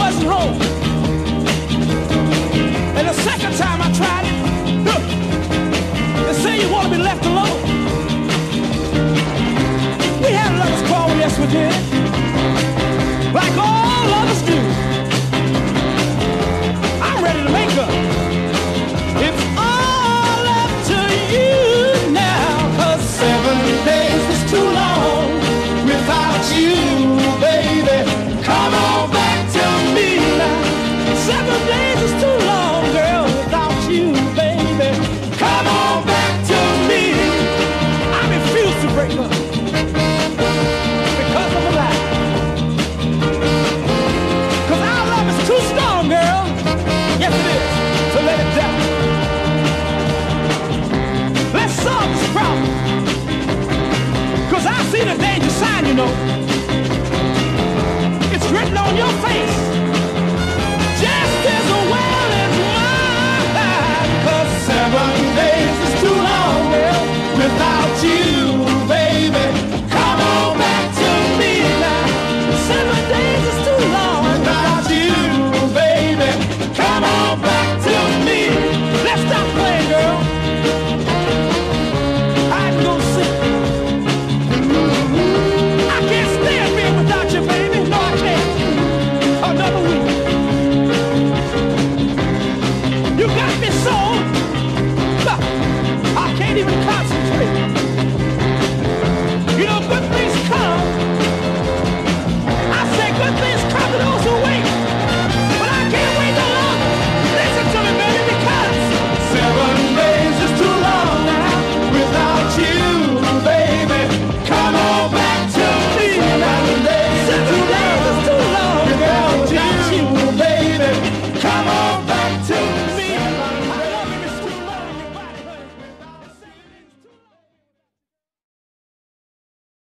wasn't home. And the second time I tried it, they say you want to be left alone. We had a lovers' quarrel, yes we did. Seven days is too long, girl, without you, baby. Come on back to me. I refuse to break up because of our love is too strong, girl. Yes, it is. Let it down. Let's solve this. Cause I see the danger sign, you know.